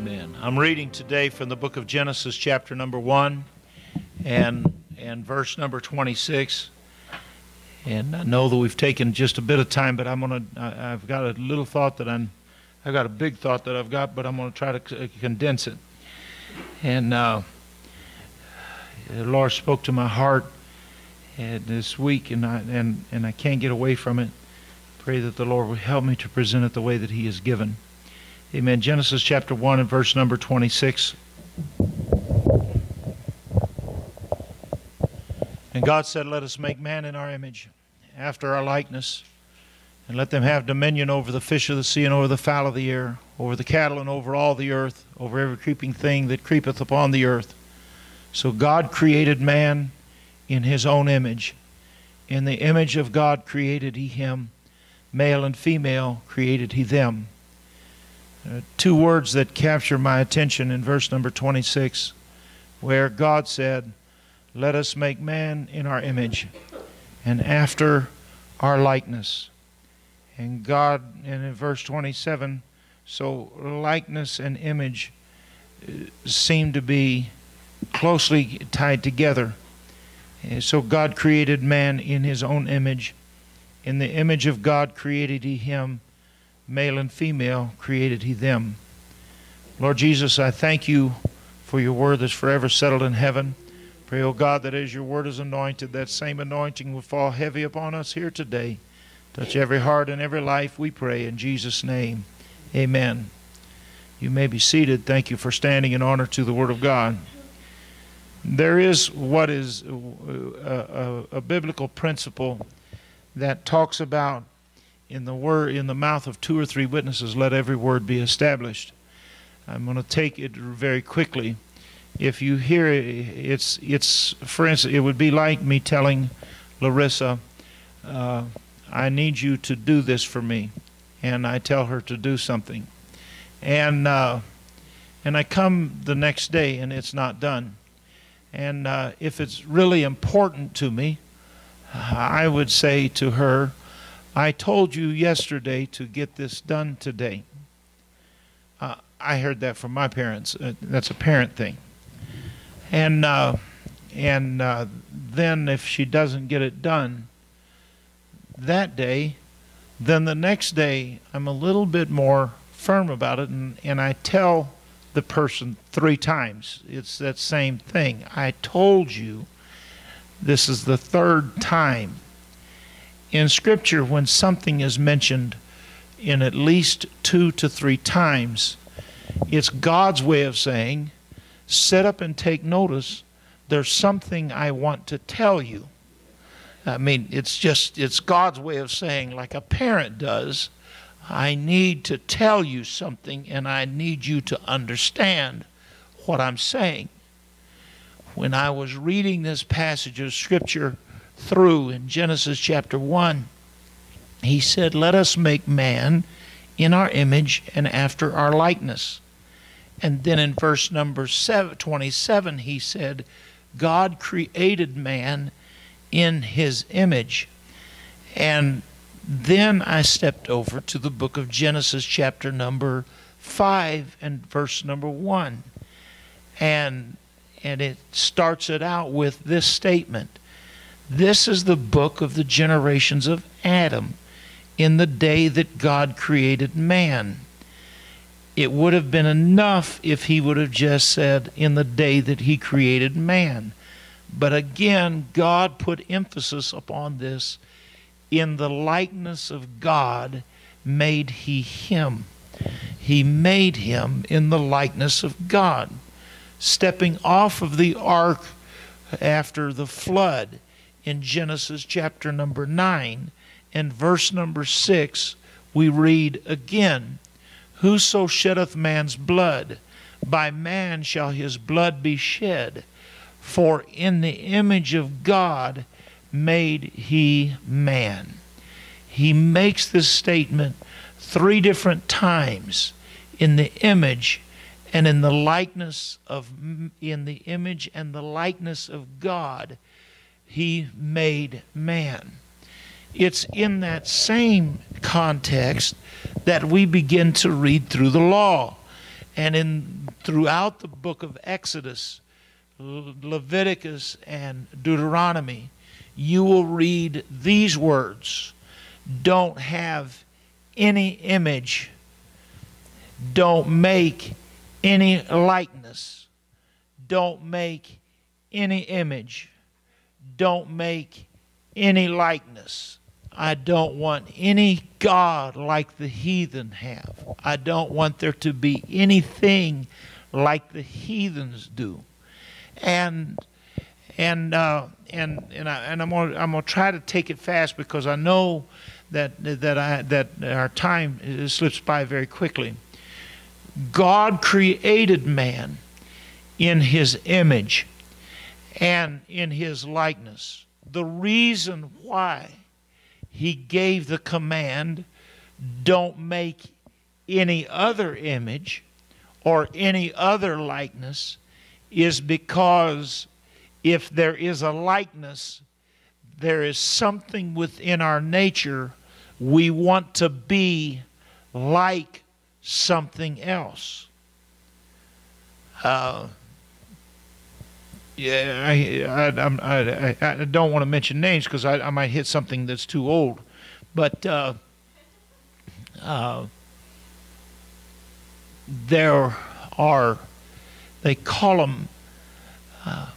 Amen. I'm reading today from the book of Genesis, chapter number 1 and and verse number 26. And I know that we've taken just a bit of time, but I'm going to I've got a little thought that I'm I've got a big thought that I've got, but I'm going to try to condense it. And uh, the Lord spoke to my heart uh, this week, and I and and I can't get away from it. Pray that the Lord will help me to present it the way that He has given. Amen. Genesis chapter 1 and verse number 26. And God said, Let us make man in our image, after our likeness, and let them have dominion over the fish of the sea and over the fowl of the air, over the cattle and over all the earth, over every creeping thing that creepeth upon the earth. So God created man in his own image. In the image of God created he him, male and female created he them. Two words that capture my attention in verse number 26, where God said, Let us make man in our image and after our likeness. And God, and in verse 27, so likeness and image uh, seem to be closely tied together. And so God created man in his own image. In the image of God created he him male and female created he them. Lord Jesus, I thank you for your word that's forever settled in heaven. Pray, O oh God, that as your word is anointed, that same anointing will fall heavy upon us here today. Touch every heart and every life, we pray, in Jesus' name. Amen. You may be seated. Thank you for standing in honor to the Word of God. There is what is uh, a, a, a biblical principle that talks about in the word in the mouth of two or three witnesses let every word be established. I'm going to take it very quickly. If you hear it it's it's for instance it would be like me telling larissa uh, i need you to do this for me and i tell her to do something. And uh, and i come the next day and it's not done. And uh, if it's really important to me i would say to her I told you yesterday to get this done today. Uh, I heard that from my parents. Uh, that's a parent thing. And uh, and uh, then if she doesn't get it done that day, then the next day I'm a little bit more firm about it, and, and I tell the person three times. It's that same thing. I told you. This is the third time in Scripture, when something is mentioned in at least two to three times, it's God's way of saying, sit up and take notice. There's something I want to tell you. I mean, it's just, it's God's way of saying, like a parent does, I need to tell you something and I need you to understand what I'm saying. When I was reading this passage of Scripture, through in Genesis chapter 1. He said, Let us make man in our image and after our likeness. And then in verse number 27, he said, God created man in his image. And then I stepped over to the book of Genesis, chapter number 5 and verse number 1. And, and it starts it out with this statement this is the book of the generations of Adam in the day that God created man. It would have been enough if he would have just said, in the day that he created man. But again, God put emphasis upon this. In the likeness of God made he him. He made him in the likeness of God. Stepping off of the ark after the flood, in Genesis chapter number 9 In verse number 6, we read again Whoso sheddeth man's blood, by man shall his blood be shed. For in the image of God made he man. He makes this statement three different times in the image and in the likeness of in the image and the likeness of God he made man. It's in that same context that we begin to read through the law. and in throughout the book of Exodus, Leviticus, and Deuteronomy, you will read these words don't have any image, don't make any likeness, don't make any image, don't make any likeness. I don't want any God like the heathen have. I don't want there to be anything like the heathens do. And and uh, and and, I, and I'm gonna I'm gonna try to take it fast because I know that that I that our time slips by very quickly. God created man in His image and in His likeness. The reason why He gave the command, "Don't make any other image or any other likeness," is because if there is a likeness, there is something within our nature we want to be like something else. Uh, yeah, I, I, I, I, don't want to mention names because I, I might hit something that's too old. But uh, uh, there are, they call them uh,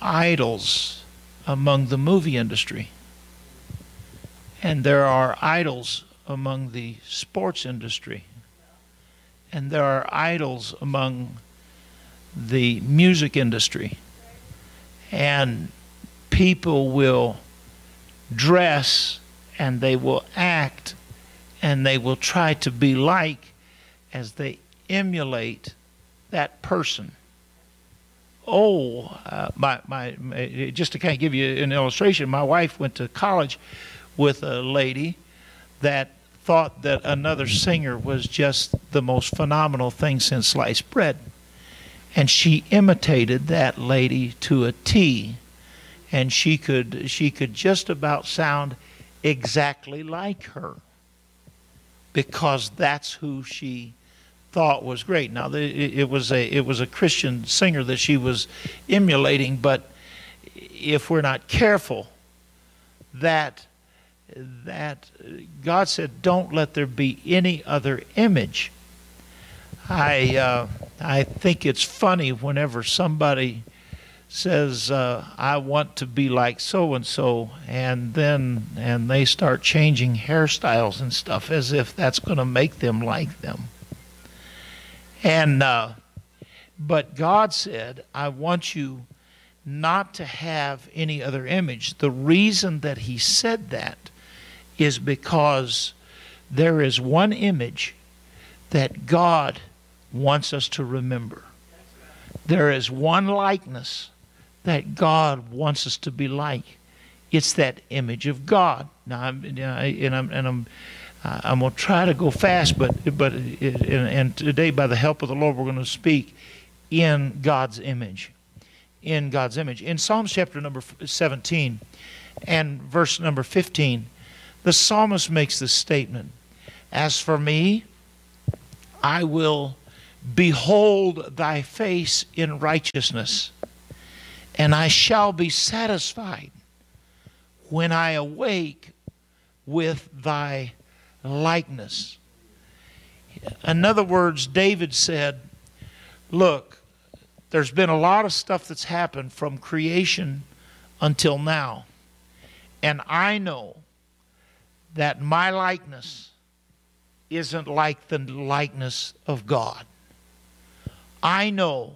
idols among the movie industry. And there are idols among the sports industry. And there are idols among the music industry. And people will dress and they will act and they will try to be like as they emulate that person oh, uh, my, my, just to kind of give you an illustration, my wife went to college with a lady that thought that another singer was just the most phenomenal thing since sliced bread. And she imitated that lady to a T. And she could, she could just about sound exactly like her because that's who she thought was great. Now it was a it was a Christian singer that she was emulating, but if we're not careful, that that God said, "Don't let there be any other image." I uh, I think it's funny whenever somebody says, uh, "I want to be like so and so," and then and they start changing hairstyles and stuff as if that's going to make them like them. And uh, but God said, I want you not to have any other image. The reason that He said that is because there is one image that God wants us to remember. There is one likeness that God wants us to be like. It's that image of God. Now, I'm, and I'm, and I'm uh, I'm going to try to go fast, but but and, and today, by the help of the Lord, we're going to speak in God's image, in God's image. In Psalms chapter number 17 and verse number 15, the psalmist makes this statement: "As for me, I will behold thy face in righteousness, and I shall be satisfied when I awake with thy." likeness. In other words, David said, Look, there's been a lot of stuff that's happened from creation until now. And I know that my likeness isn't like the likeness of God. I know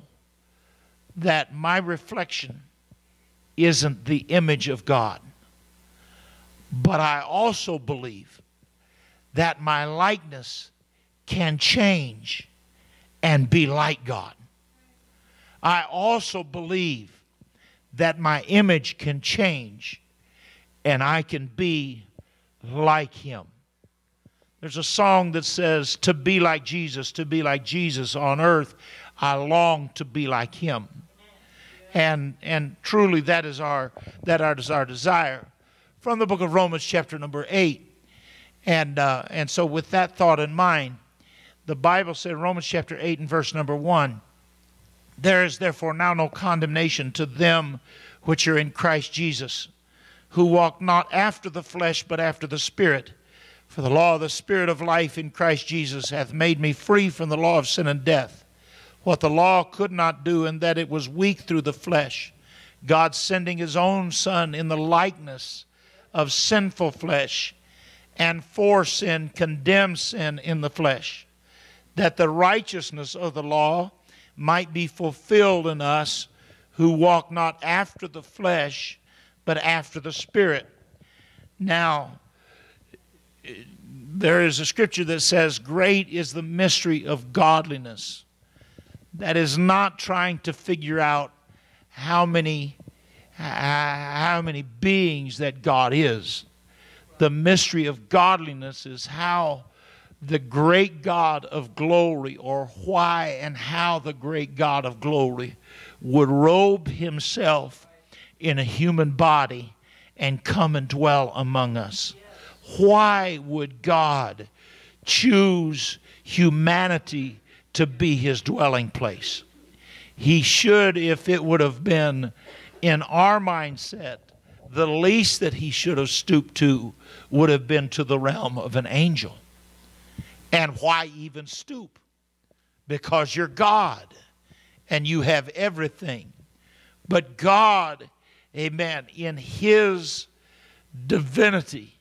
that my reflection isn't the image of God. But I also believe that my likeness can change and be like God. I also believe that my image can change and I can be like Him. There's a song that says, To be like Jesus, to be like Jesus on earth, I long to be like Him. And, and truly, that is, our, that is our desire. From the book of Romans, chapter number 8, and, uh, and so, with that thought in mind, the Bible said, Romans chapter 8 and verse number 1, there is therefore now no condemnation to them which are in Christ Jesus, who walk not after the flesh, but after the Spirit. For the law of the Spirit of life in Christ Jesus hath made me free from the law of sin and death. What the law could not do, in that it was weak through the flesh, God sending his own Son in the likeness of sinful flesh, and for sin condemned sin in the flesh, that the righteousness of the law might be fulfilled in us who walk not after the flesh, but after the Spirit. Now, there is a scripture that says, Great is the mystery of godliness. That is not trying to figure out how many, how many beings that God is. The mystery of godliness is how the great God of glory, or why and how the great God of glory would robe himself in a human body and come and dwell among us. Why would God choose humanity to be his dwelling place? He should, if it would have been in our mindset, the least that he should have stooped to would have been to the realm of an angel. And why even stoop? Because you're God and you have everything. But God, amen, in His divinity,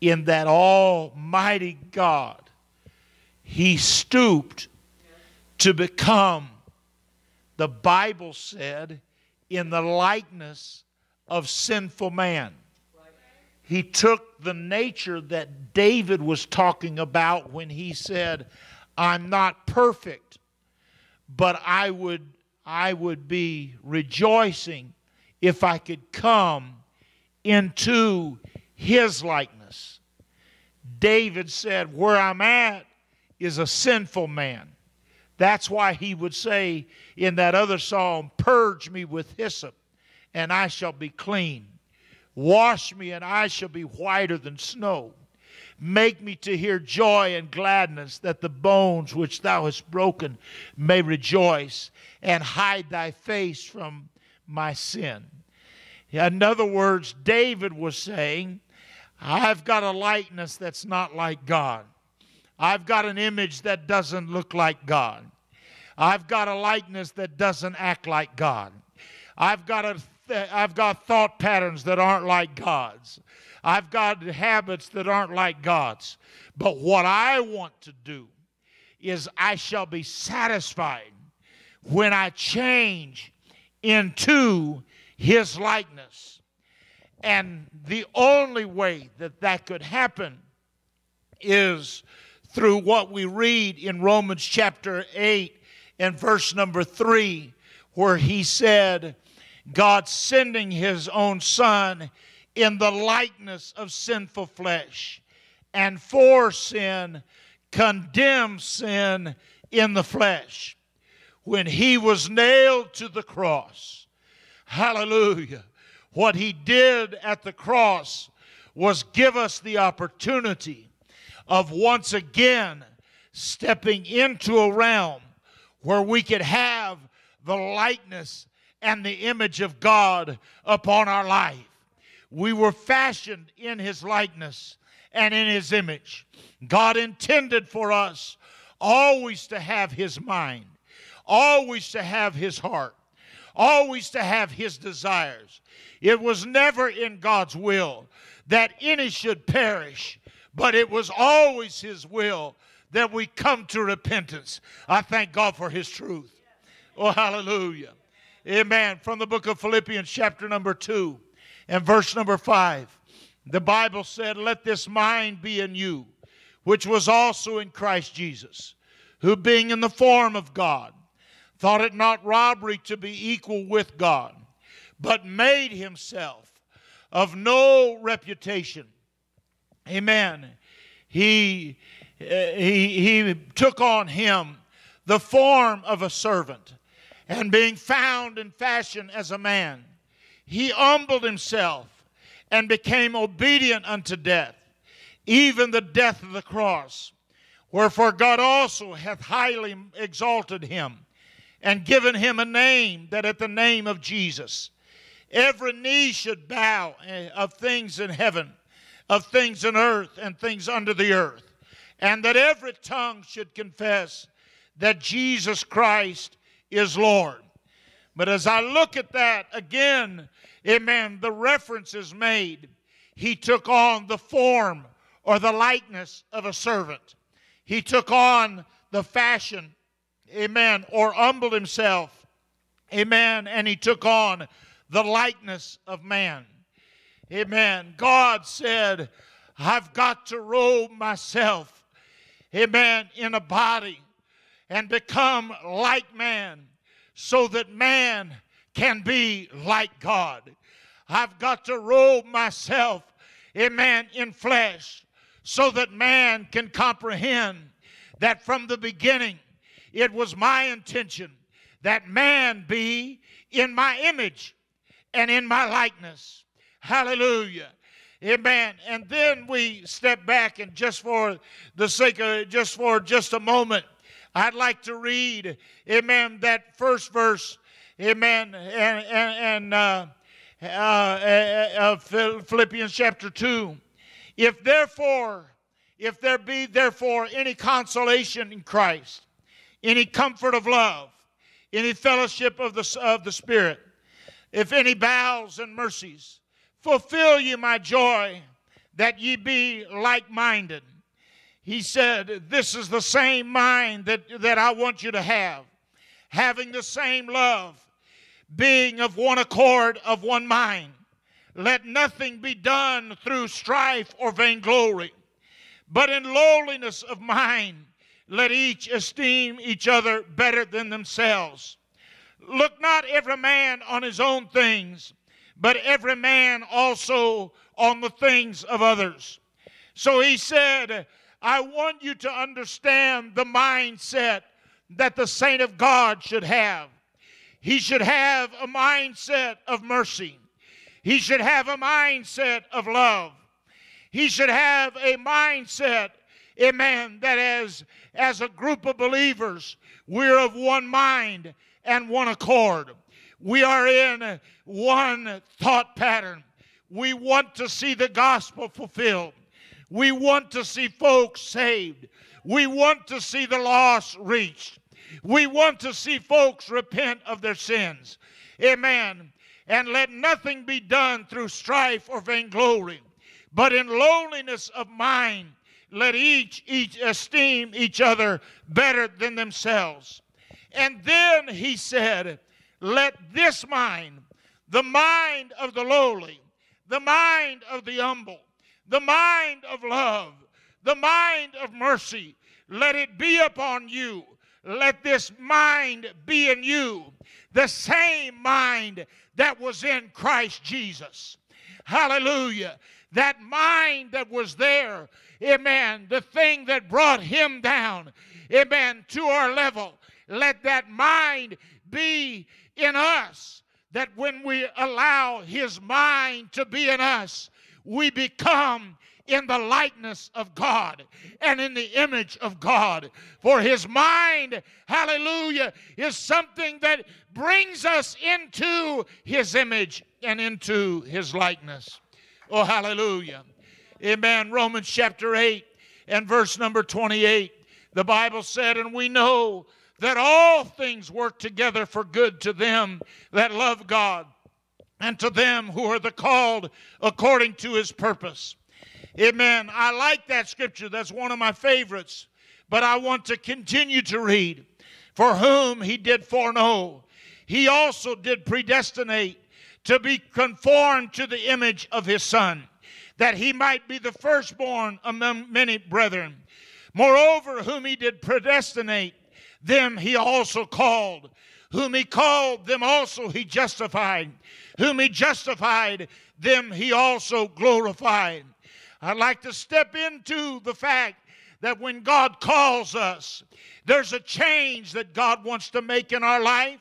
in that Almighty God, He stooped to become, the Bible said, in the likeness of sinful man he took the nature that David was talking about when he said, I'm not perfect, but I would, I would be rejoicing if I could come into his likeness. David said, Where I'm at is a sinful man. That's why he would say in that other psalm, Purge me with hyssop, and I shall be clean. Wash me, and I shall be whiter than snow. Make me to hear joy and gladness, that the bones which thou hast broken may rejoice, and hide thy face from my sin. In other words, David was saying, I've got a likeness that's not like God. I've got an image that doesn't look like God. I've got a likeness that doesn't act like God. I've got a I've got thought patterns that aren't like God's. I've got habits that aren't like God's. But what I want to do is I shall be satisfied when I change into His likeness. And the only way that that could happen is through what we read in Romans chapter 8 and verse number 3, where He said, God sending his own son in the likeness of sinful flesh, and for sin, condemned sin in the flesh. When he was nailed to the cross, hallelujah, what he did at the cross was give us the opportunity of once again stepping into a realm where we could have the likeness and the image of God upon our life. We were fashioned in His likeness and in His image. God intended for us always to have His mind, always to have His heart, always to have His desires. It was never in God's will that any should perish, but it was always His will that we come to repentance. I thank God for His truth. Oh, hallelujah. Amen. From the book of Philippians, chapter number 2 and verse number 5. The Bible said, Let this mind be in you, which was also in Christ Jesus, who being in the form of God, thought it not robbery to be equal with God, but made himself of no reputation. Amen. He, he, he took on him the form of a servant and being found in fashion as a man, he humbled himself and became obedient unto death, even the death of the cross. Wherefore God also hath highly exalted him and given him a name that at the name of Jesus every knee should bow eh, of things in heaven, of things in earth, and things under the earth, and that every tongue should confess that Jesus Christ is Lord. But as I look at that again, amen, the reference is made. He took on the form or the likeness of a servant. He took on the fashion, amen, or humbled himself, amen, and he took on the likeness of man. Amen. God said, I've got to robe myself, amen, in a body and become like man so that man can be like God. I've got to robe myself, amen, in flesh so that man can comprehend that from the beginning it was my intention that man be in my image and in my likeness. Hallelujah. Amen. And then we step back and just for the sake of just for just a moment, I'd like to read, amen, that first verse, amen, and, and, and uh, uh, uh, Philippians chapter 2. If therefore, if there be therefore any consolation in Christ, any comfort of love, any fellowship of the, of the Spirit, if any bowels and mercies, fulfill ye my joy that ye be like minded he said, This is the same mind that, that I want you to have, having the same love, being of one accord, of one mind. Let nothing be done through strife or vainglory, but in lowliness of mind, let each esteem each other better than themselves. Look not every man on his own things, but every man also on the things of others. So he said, I want you to understand the mindset that the saint of God should have. He should have a mindset of mercy. He should have a mindset of love. He should have a mindset, amen, that as, as a group of believers, we're of one mind and one accord. We are in one thought pattern. We want to see the gospel fulfilled. We want to see folks saved. We want to see the lost reached. We want to see folks repent of their sins. Amen. And let nothing be done through strife or vainglory, but in lowliness of mind, let each, each esteem each other better than themselves. And then he said, Let this mind, the mind of the lowly, the mind of the humble, the mind of love, the mind of mercy. Let it be upon you. Let this mind be in you, the same mind that was in Christ Jesus. Hallelujah. That mind that was there, amen, the thing that brought him down, amen, to our level. Let that mind be in us, that when we allow his mind to be in us, we become in the likeness of God and in the image of God. For his mind, hallelujah, is something that brings us into his image and into his likeness. Oh, hallelujah. Amen. Romans chapter 8 and verse number 28. The Bible said, and we know that all things work together for good to them that love God and to them who are the called according to his purpose. Amen. I like that scripture. That's one of my favorites. But I want to continue to read. For whom he did foreknow, he also did predestinate to be conformed to the image of his son, that he might be the firstborn among many brethren. Moreover, whom he did predestinate, them he also called. Whom he called, them also he justified whom he justified, them he also glorified. I'd like to step into the fact that when God calls us, there's a change that God wants to make in our life.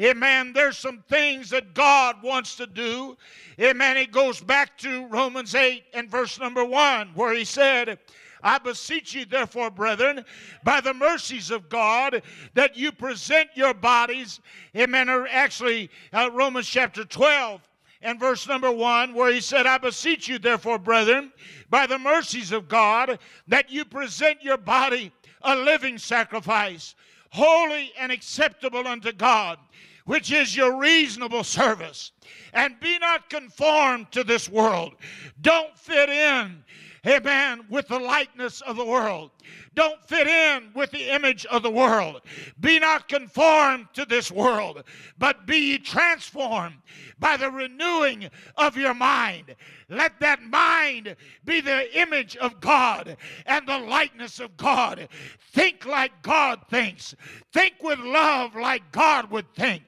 Amen. There's some things that God wants to do. Amen. It goes back to Romans 8 and verse number 1, where he said, I beseech you, therefore, brethren, by the mercies of God, that you present your bodies, amen, actually uh, Romans chapter 12 and verse number 1, where he said, I beseech you, therefore, brethren, by the mercies of God, that you present your body a living sacrifice, holy and acceptable unto God, which is your reasonable service. And be not conformed to this world. Don't fit in amen, with the likeness of the world. Don't fit in with the image of the world. Be not conformed to this world, but be ye transformed by the renewing of your mind. Let that mind be the image of God and the likeness of God. Think like God thinks. Think with love like God would think.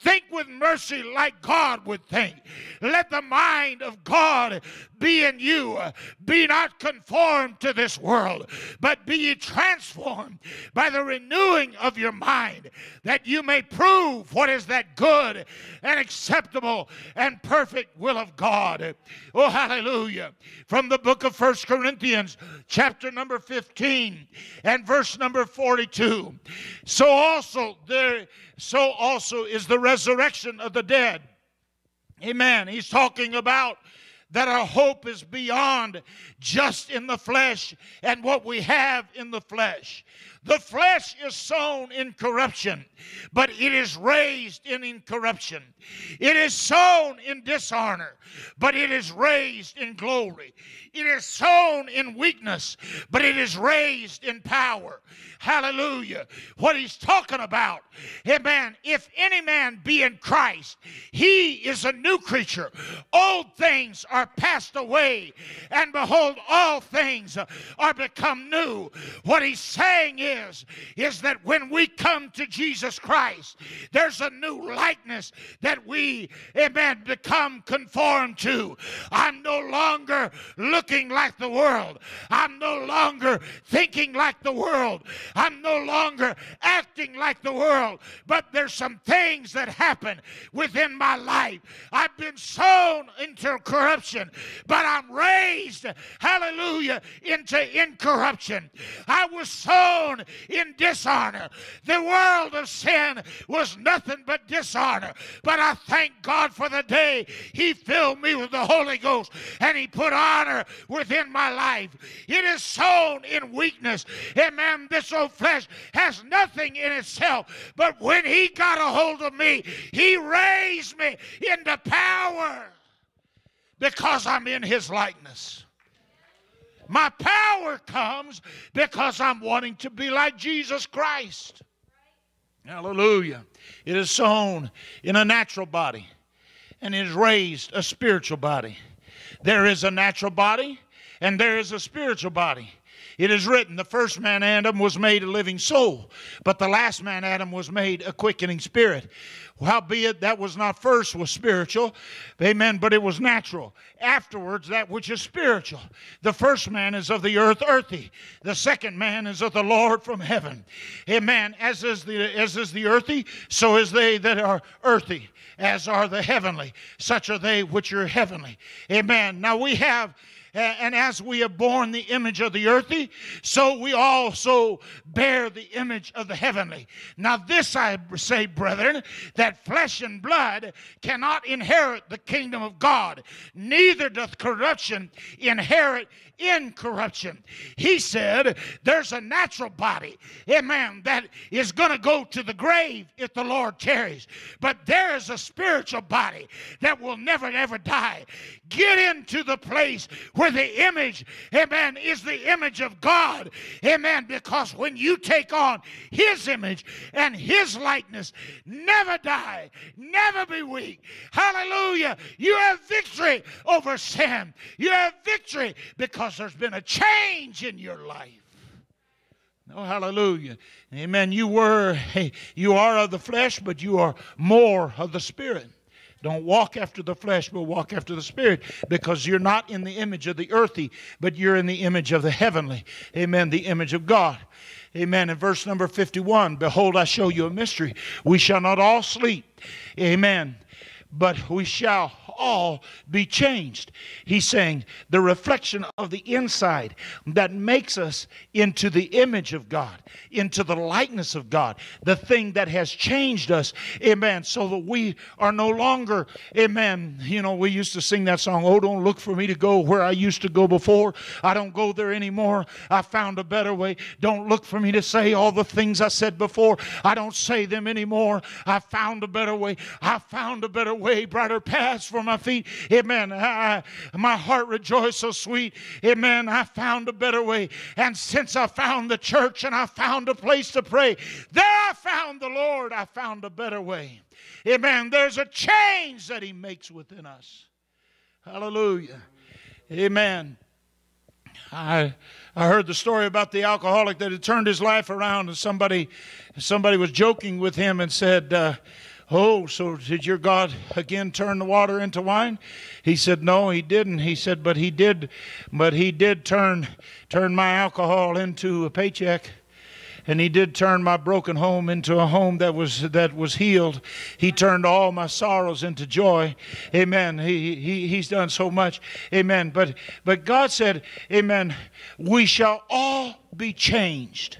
Think with mercy like God would think. Let the mind of God be in you. Be not conformed to this world, but be ye transformed by the renewing of your mind, that you may prove what is that good and acceptable and perfect will of God. Oh, hallelujah. From the book of First Corinthians, chapter number 15 and verse number 42. So also there so also is the resurrection of the dead. Amen. He's talking about that our hope is beyond just in the flesh and what we have in the flesh. The flesh is sown in corruption, but it is raised in incorruption. It is sown in dishonor, but it is raised in glory. It is sown in weakness, but it is raised in power. Hallelujah. What he's talking about, amen. If any man be in Christ, he is a new creature. Old things are passed away, and behold, all things are become new. What he's saying is, is that when we come to Jesus Christ, there's a new likeness that we, amen, become conformed to. I'm no longer looking like the world. I'm no longer thinking like the world. I'm no longer acting like the world, but there's some things that happen within my life. I've been sown into corruption, but I'm raised, hallelujah, into incorruption. I was sown in dishonor. The world of sin was nothing but dishonor. But I thank God for the day He filled me with the Holy Ghost and He put honor within my life. It is sown in weakness. Amen. This old flesh has nothing in itself. But when He got a hold of me, He raised me into power because I'm in His likeness. My power comes because I'm wanting to be like Jesus Christ. Hallelujah. It is sown in a natural body and is raised a spiritual body. There is a natural body and there is a spiritual body. It is written, the first man, Adam, was made a living soul, but the last man, Adam, was made a quickening spirit. Howbeit, that was not first was spiritual, amen, but it was natural. Afterwards, that which is spiritual. The first man is of the earth, earthy. The second man is of the Lord from heaven. Amen. As is the, as is the earthy, so is they that are earthy. As are the heavenly, such are they which are heavenly. Amen. Now we have and as we have borne the image of the earthly, so we also bear the image of the heavenly. Now, this I say, brethren, that flesh and blood cannot inherit the kingdom of God, neither doth corruption inherit incorruption. He said there's a natural body, amen, that is going to go to the grave if the Lord tarries. But there is a spiritual body that will never, ever die. Get into the place where the image, amen, is the image of God, amen, because when you take on His image and His likeness, never die, never be weak. Hallelujah. You have victory over sin. You have victory because because there's been a change in your life. Oh, hallelujah. Amen. You were, hey, you are of the flesh, but you are more of the spirit. Don't walk after the flesh, but walk after the spirit, because you're not in the image of the earthy, but you're in the image of the heavenly. Amen. The image of God. Amen. In verse number 51, behold, I show you a mystery. We shall not all sleep. Amen. But we shall all be changed. He's saying the reflection of the inside that makes us into the image of God, into the likeness of God, the thing that has changed us, amen, so that we are no longer, amen. You know, we used to sing that song, Oh, don't look for me to go where I used to go before. I don't go there anymore. I found a better way. Don't look for me to say all the things I said before. I don't say them anymore. I found a better way. I found a better way, brighter paths for my feet. Amen. I, my heart rejoiced so sweet. Amen. I found a better way. And since I found the church and I found a place to pray, there I found the Lord. I found a better way. Amen. There's a change that He makes within us. Hallelujah. Amen. I I heard the story about the alcoholic that had turned his life around, and somebody somebody was joking with him and said, uh, Oh, so did your God again turn the water into wine? He said, No, he didn't. He said, But he did, but he did turn turn my alcohol into a paycheck. And he did turn my broken home into a home that was that was healed. He turned all my sorrows into joy. Amen. He, he he's done so much. Amen. But but God said, Amen, we shall all be changed.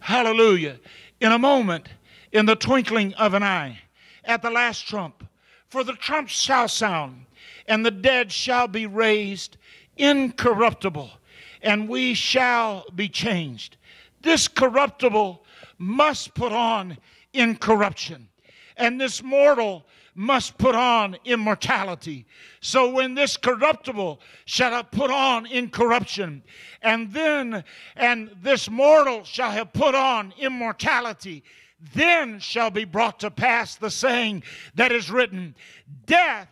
Hallelujah. In a moment, in the twinkling of an eye at the last trump. For the trump shall sound, and the dead shall be raised incorruptible, and we shall be changed. This corruptible must put on incorruption, and this mortal must put on immortality. So when this corruptible shall have put on incorruption, and then and this mortal shall have put on immortality, then shall be brought to pass the saying that is written Death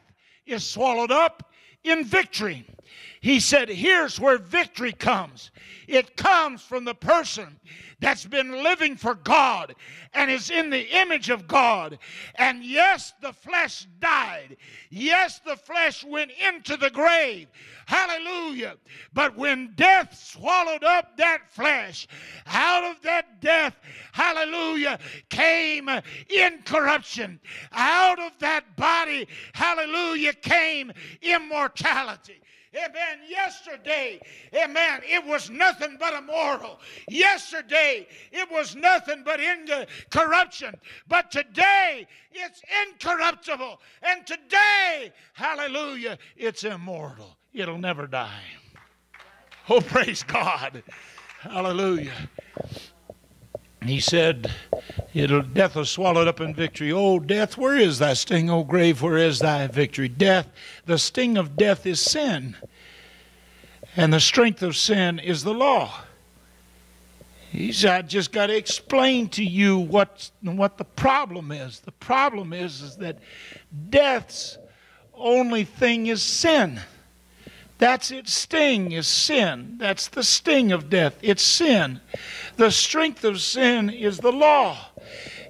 is swallowed up in victory. He said, Here's where victory comes it comes from the person that's been living for God and is in the image of God. And yes, the flesh died. Yes, the flesh went into the grave. Hallelujah. But when death swallowed up that flesh, out of that death, hallelujah, came incorruption. Out of that body, hallelujah, came immortality. Amen. Yesterday, amen, it was nothing but immoral. Yesterday, it was nothing but in corruption. But today, it's incorruptible. And today, hallelujah, it's immortal. It'll never die. Oh, praise God. Hallelujah. He said, It'll, Death was swallowed up in victory. Oh, death, where is thy sting? Oh, grave, where is thy victory? Death, the sting of death is sin, and the strength of sin is the law. He said, I just got to explain to you what, what the problem is. The problem is, is that death's only thing is sin. That's its sting, is sin. That's the sting of death. It's sin. The strength of sin is the law.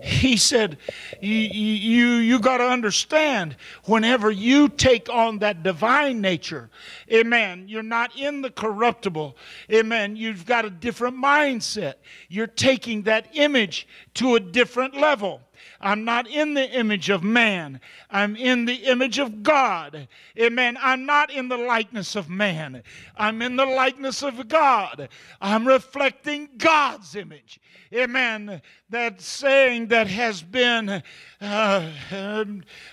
He said, You, you, you got to understand, whenever you take on that divine nature, amen, you're not in the corruptible, amen, you've got a different mindset. You're taking that image to a different level. I'm not in the image of man. I'm in the image of God. Amen. I'm not in the likeness of man. I'm in the likeness of God. I'm reflecting God's image. Amen. That saying that has been, uh,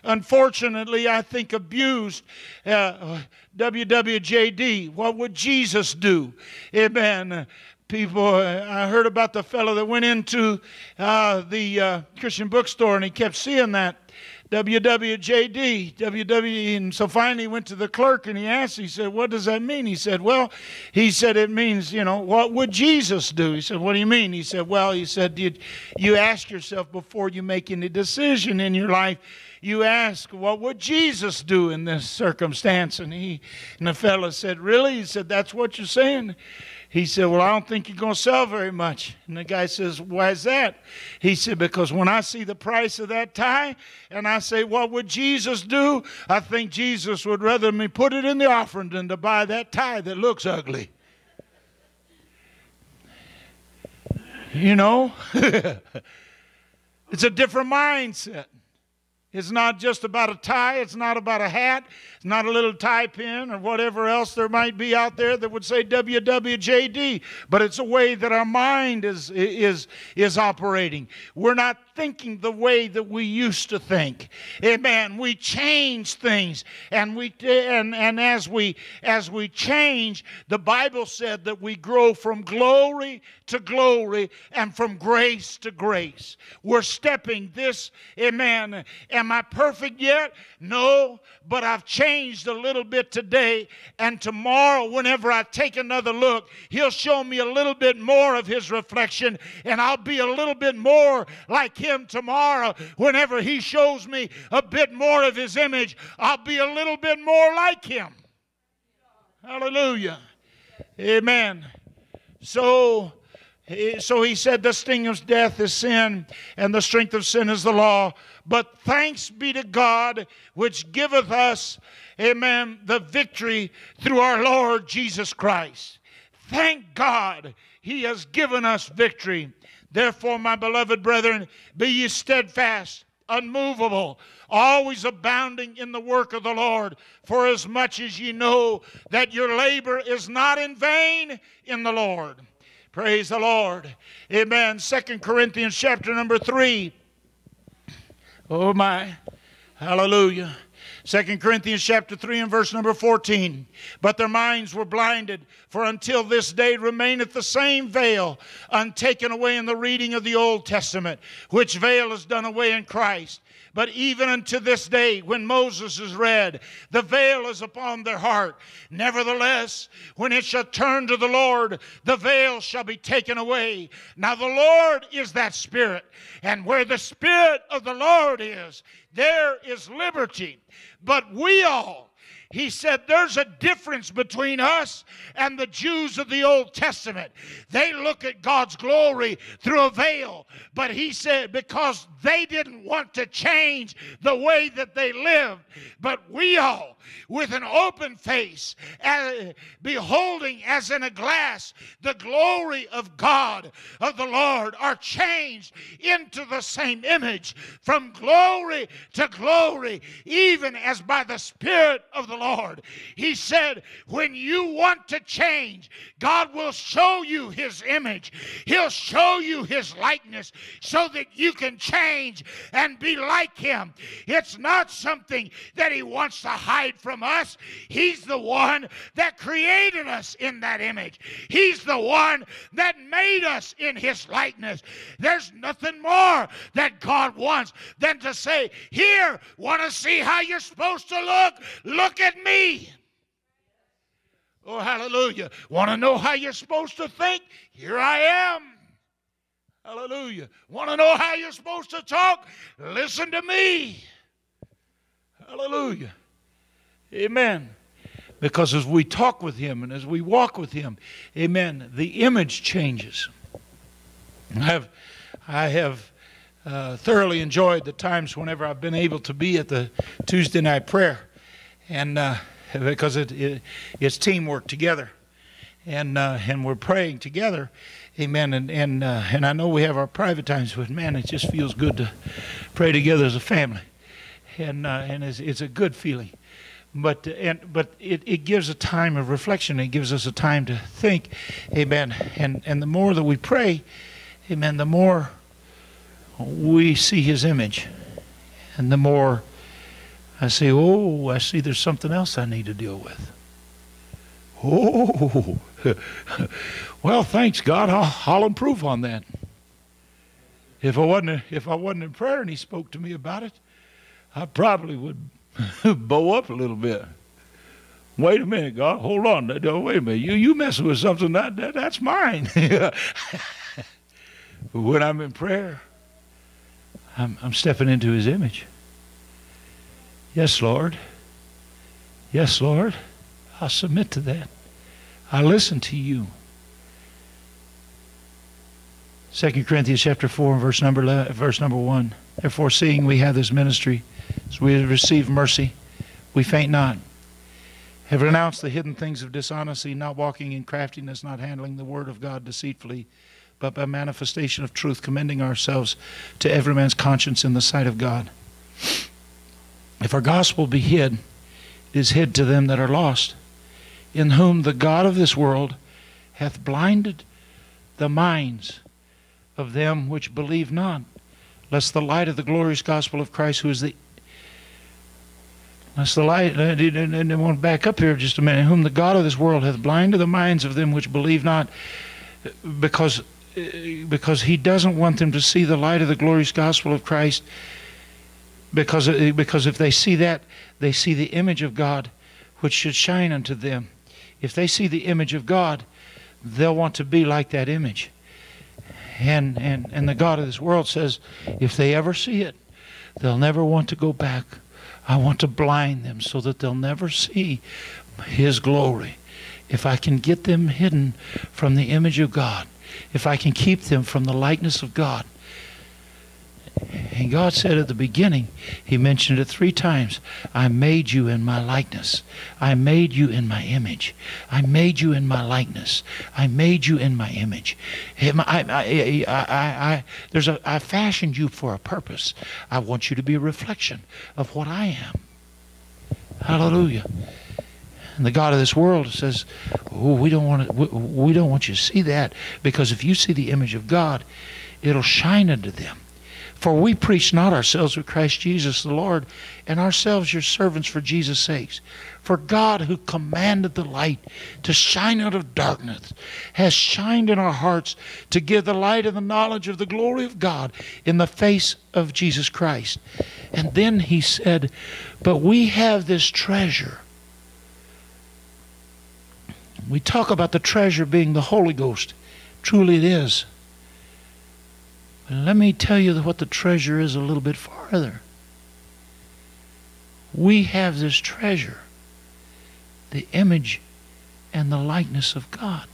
unfortunately, I think, abused. Uh, WWJD, what would Jesus do? Amen people. Uh, I heard about the fellow that went into uh, the uh, Christian bookstore and he kept seeing that WWJD, WW. And so finally he went to the clerk and he asked, he said, What does that mean? He said, Well, he said, It means, you know, what would Jesus do? He said, What do you mean? He said, Well, he said, You, you ask yourself before you make any decision in your life, you ask, What would Jesus do in this circumstance? And he, and the fellow said, Really? He said, That's what you're saying? He said, Well, I don't think you're going to sell very much. And the guy says, Why is that? He said, Because when I see the price of that tie and I say, What would Jesus do? I think Jesus would rather me put it in the offering than to buy that tie that looks ugly. You know? it's a different mindset. It's not just about a tie, it's not about a hat, not a little tie pin or whatever else there might be out there that would say WWJD, but it's a way that our mind is, is, is operating. We're not thinking the way that we used to think. Amen. We change things and we and, and as we as we change, the Bible said that we grow from glory to glory and from grace to grace. We're stepping this, amen. Am I perfect yet? No, but I've changed a little bit today. And tomorrow, whenever I take another look, He'll show me a little bit more of His reflection, and I'll be a little bit more like Him tomorrow. Whenever He shows me a bit more of His image, I'll be a little bit more like Him. Hallelujah. Amen. So, so he said, The sting of death is sin, and the strength of sin is the law. But thanks be to God, which giveth us, amen, the victory through our Lord Jesus Christ. Thank God he has given us victory. Therefore, my beloved brethren, be ye steadfast, unmovable, always abounding in the work of the Lord, for as much as ye know that your labor is not in vain in the Lord. Praise the Lord. Amen. Second Corinthians chapter number 3. Oh my. Hallelujah. Second Corinthians chapter 3 and verse number 14. But their minds were blinded, for until this day remaineth the same veil untaken away in the reading of the Old Testament, which veil is done away in Christ. But even unto this day, when Moses is read, the veil is upon their heart. Nevertheless, when it shall turn to the Lord, the veil shall be taken away. Now, the Lord is that Spirit, and where the Spirit of the Lord is, there is liberty. But we all, he said there's a difference between us and the Jews of the Old Testament. They look at God's glory through a veil, but he said because they didn't want to change the way that they lived, but we all with an open face, uh, beholding as in a glass the glory of God, of the Lord, are changed into the same image from glory to glory, even as by the Spirit of the Lord. He said, when you want to change, God will show you His image, He'll show you His likeness so that you can change and be like Him. It's not something that He wants to hide from us. He's the one that created us in that image. He's the one that made us in His likeness. There's nothing more that God wants than to say, Here, want to see how you're supposed to look? Look at me. Oh, hallelujah. Want to know how you're supposed to think? Here I am. Hallelujah. Want to know how you're supposed to talk? Listen to me. Hallelujah. Amen. Because as we talk with Him and as we walk with Him, amen, the image changes. I have, I have uh, thoroughly enjoyed the times whenever I've been able to be at the Tuesday night prayer, and uh, because it, it, it's teamwork together, and uh, and we're praying together, Amen. And and uh, and I know we have our private times, but man, it just feels good to pray together as a family, and uh, and it's, it's a good feeling. But and but it, it gives a time of reflection. It gives us a time to think. Amen. And and the more that we pray amen the more we see his image. And the more i say oh i see there's something else i need to deal with oh well thanks god i'll, I'll improve on that if i wasn't if i wasn't in prayer and he spoke to me about it i probably would bow up a little bit. Wait a minute, God. Hold on. Wait a minute. You you messing with something that, that that's mine. but when I'm in prayer, I'm I'm stepping into His image. Yes, Lord. Yes, Lord. I'll submit to that. I listen to you. 2 Corinthians chapter 4 verse number verse number 1. Therefore seeing we have this ministry as we have received mercy, we faint not. Have renounced the hidden things of dishonesty, not walking in craftiness, not handling the word of God deceitfully, but by manifestation of truth, commending ourselves to every man's conscience in the sight of God. If our gospel be hid, it is hid to them that are lost, in whom the God of this world hath blinded the minds of them which believe not, lest the light of the glorious gospel of Christ, who is the lest the light, and I want to back up here just a minute, whom the God of this world hath blinded the minds of them which believe not, because because he doesn't want them to see the light of the glorious gospel of Christ because because if they see that they see the image of God which should shine unto them. If they see the image of God they'll want to be like that image. And and and the God of this world says if they ever see it they'll never want to go back. I want to blind them so that they'll never see his glory. If I can get them hidden from the image of God if I can keep them from the likeness of God. And God said at the beginning, He mentioned it three times I made you in my likeness. I made you in my image. I made you in my likeness. I made you in my image. I, I, I, there's a, I fashioned you for a purpose. I want you to be a reflection of what I am. Hallelujah. And the God of this world says, oh, we don't want to, we, we don't want you to see that because if you see the image of God, it'll shine unto them. For we preach not ourselves with Christ Jesus the Lord, and ourselves your servants for Jesus' sakes. For God, who commanded the light to shine out of darkness, has shined in our hearts to give the light of the knowledge of the glory of God in the face of Jesus Christ. And then he said, But we have this treasure we talk about the treasure being the Holy Ghost. Truly it is. But let me tell you what the treasure is a little bit farther. We have this treasure, the image and the likeness of God,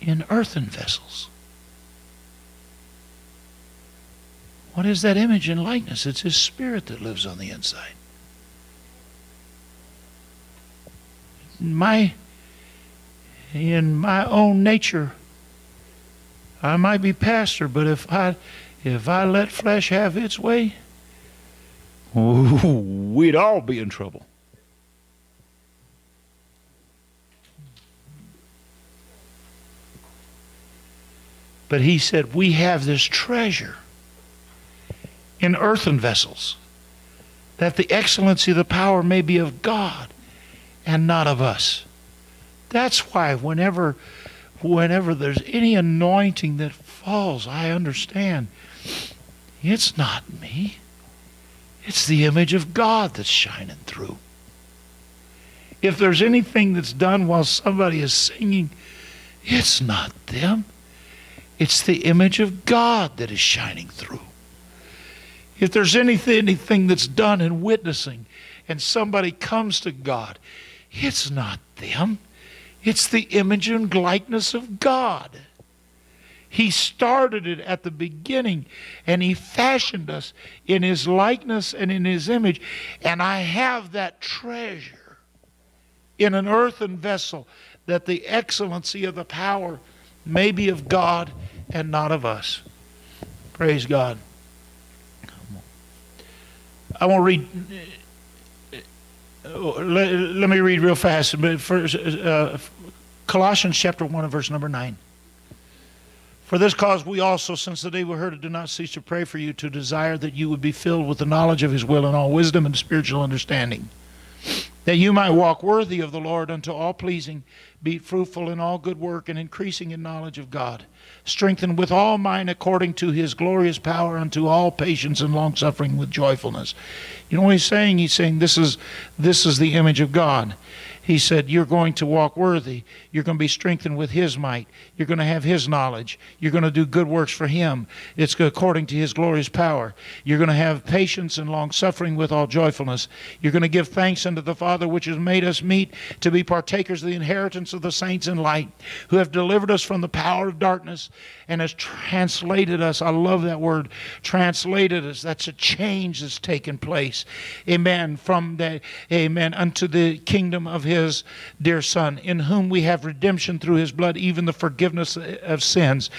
in earthen vessels. What is that image and likeness? It's His Spirit that lives on the inside. my in my own nature I might be pastor, but if I if I let flesh have its way, ooh, we'd all be in trouble. But he said, We have this treasure in earthen vessels, that the excellency of the power may be of God and not of us. That's why whenever whenever there's any anointing that falls, I understand it's not me. It's the image of God that's shining through. If there's anything that's done while somebody is singing, it's not them. It's the image of God that is shining through. If there's anything, anything that's done in witnessing and somebody comes to God, it's not them. It's the image and likeness of God. He started it at the beginning and He fashioned us in His likeness and in His image. And I have that treasure in an earthen vessel that the excellency of the power may be of God and not of us. Praise God. I won't read let, let, me read real fast. First, uh, Colossians chapter 1 and verse number 9. For this cause we also, since the day we heard it, do not cease to pray for you, to desire that you would be filled with the knowledge of his will and all wisdom and spiritual understanding, that you might walk worthy of the Lord unto all pleasing, be fruitful in all good work, and increasing in knowledge of God strengthened with all might according to his glorious power unto all patience and long suffering with joyfulness. You know what he's saying? He's saying this is this is the image of God. He said, You're going to walk worthy. You're going to be strengthened with His might. You're going to have His knowledge. You're going to do good works for Him. It's according to His glorious power. You're going to have patience and long suffering with all joyfulness. You're going to give thanks unto the Father which has made us meet to be partakers of the inheritance of the saints in light, who have delivered us from the power of darkness and has translated us. I love that word, translated us. That's a change that's taken place. Amen. From the, amen, unto the kingdom of His his dear Son, in whom we have redemption through his blood, even the forgiveness of sins,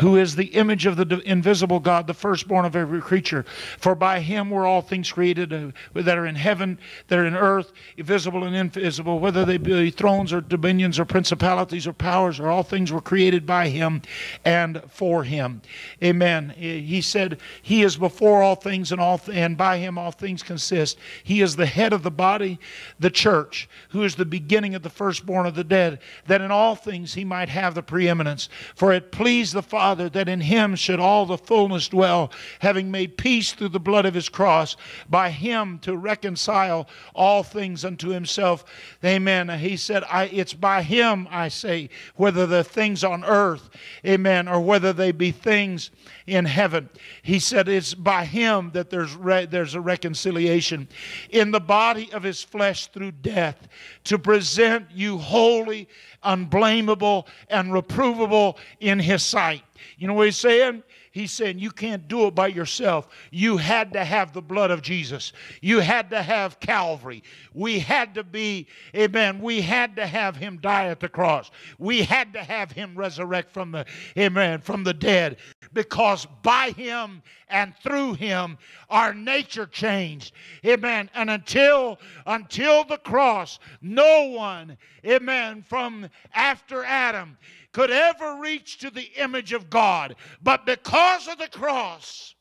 who is the image of the invisible God, the firstborn of every creature. For by him were all things created uh, that are in heaven, that are in earth, visible and invisible, whether they be thrones or dominions or principalities or powers, or all things were created by him and for him. Amen. He said, He is before all things, and all th- and by him all things consist. He is the head of the body, the church, who is the beginning of the firstborn of the dead, that in all things he might have the preeminence. For it pleased the Father that in him should all the fullness dwell, having made peace through the blood of his cross, by him to reconcile all things unto himself. Amen. He said, I, It's by him, I say, whether the things on earth, amen, or whether they be things in heaven. He said, It's by him that there's, re- there's a reconciliation in the body of his flesh through death to present you holy, unblameable, and reprovable in his sight. You know what he's saying? He's saying you can't do it by yourself. You had to have the blood of Jesus. You had to have Calvary. We had to be, amen, we had to have him die at the cross. We had to have him resurrect from the, amen, from the dead because by him and through him our nature changed. Amen. And until until the cross, no one, amen, from after Adam could ever reach to the image of God. But because of the cross,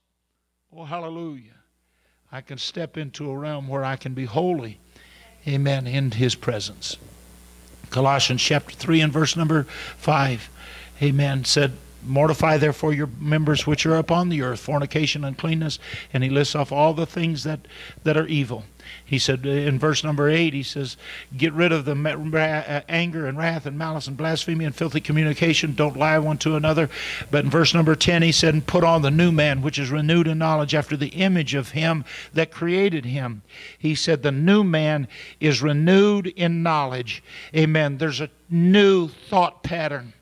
oh, hallelujah, I can step into a realm where I can be holy, amen, in His presence. Colossians chapter 3 and verse number 5, amen, said, Mortify therefore your members which are upon the earth, fornication, and uncleanness, and he lists off all the things that, that are evil. He said in verse number 8, he says, Get rid of the uh, anger and wrath and malice and blasphemy and filthy communication. Don't lie one to another. But in verse number 10, he said, And put on the new man, which is renewed in knowledge after the image of him that created him. He said, The new man is renewed in knowledge. Amen. There's a new thought pattern.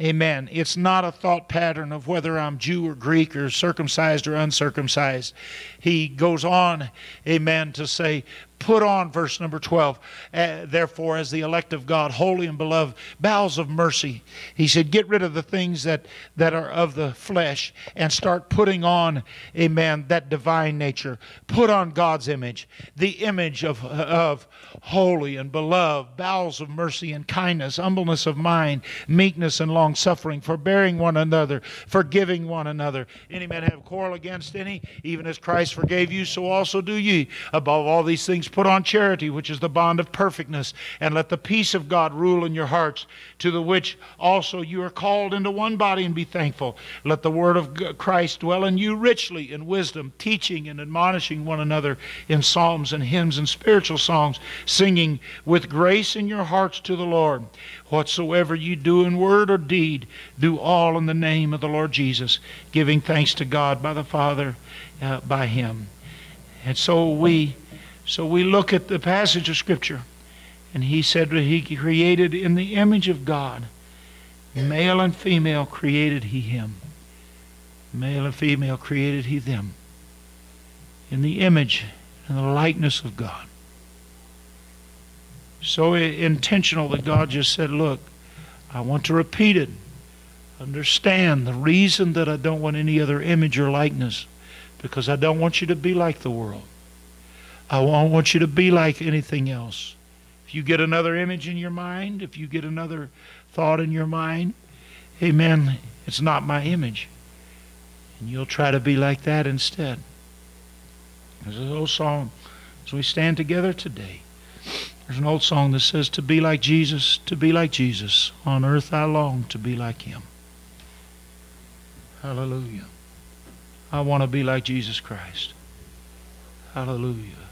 Amen. It's not a thought pattern of whether I'm Jew or Greek or circumcised or uncircumcised. He goes on, amen, to say, put on, verse number 12, uh, therefore, as the elect of God, holy and beloved, bowels of mercy. He said, get rid of the things that, that are of the flesh and start putting on, amen, that divine nature. Put on God's image, the image of, of holy and beloved, bowels of mercy and kindness, humbleness of mind, meekness and long suffering, forbearing one another, forgiving one another. Any man have quarrel against any, even as Christ forgave you, so also do ye. Above all these things, put on charity, which is the bond of perfectness, and let the peace of God rule in your hearts, to the which also you are called into one body, and be thankful. Let the word of Christ dwell in you richly in wisdom, teaching and admonishing one another in psalms and hymns and spiritual songs, singing with grace in your hearts to the Lord. Whatsoever you do in word or deed, do all in the name of the Lord Jesus, giving thanks to God by the Father uh, by Him. And so we so we look at the passage of Scripture, and he said that he created in the image of God. Male and female created he him. Male and female created he them. In the image and the likeness of God. So intentional that God just said, Look, I want to repeat it. Understand the reason that I don't want any other image or likeness, because I don't want you to be like the world. I don't want you to be like anything else. If you get another image in your mind, if you get another thought in your mind, amen, it's not my image. And you'll try to be like that instead. There's an old song as we stand together today. There's an old song that says, To be like Jesus, to be like Jesus. On earth I long to be like him. Hallelujah. I want to be like Jesus Christ. Hallelujah.